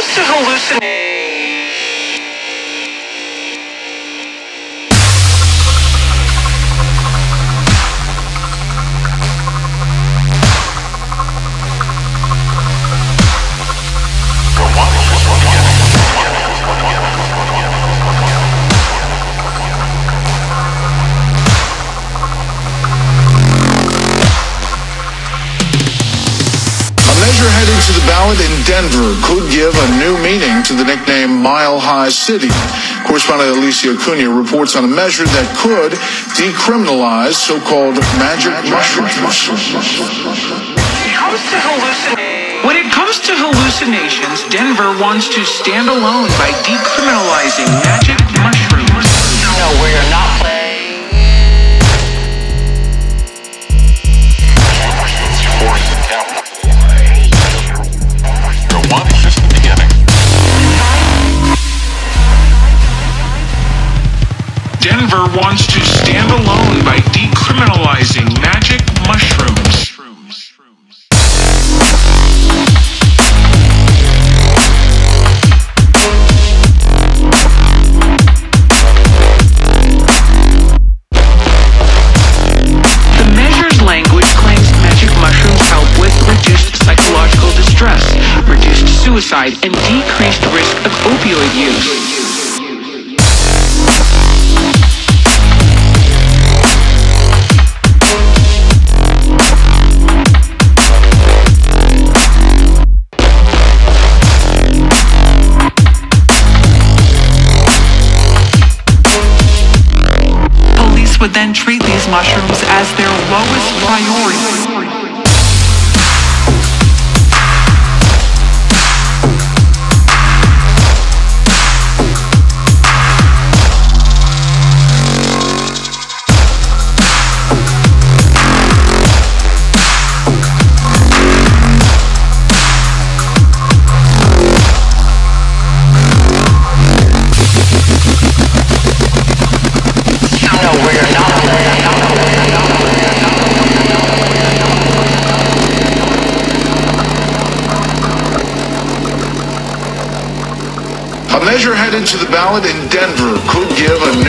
comes to hallucinating. Heading to ballot in Denver could give a new meaning to the nickname Mile High City. Correspondent Alicia Acuna reports on a measure that could decriminalize so-called magic mushrooms. comes to hallucin- when it comes to hallucinations, Denver wants to stand alone by decriminalizing magic mushrooms. No, we are not playing. Denver wants to stand alone by decriminalizing magic mushrooms. The measure's language claims magic mushrooms help with reduced psychological distress, reduced suicide, and decreased risk of opioid use. Would then treat these mushrooms as their lowest priority. A measure headed to the ballot in Denver could give a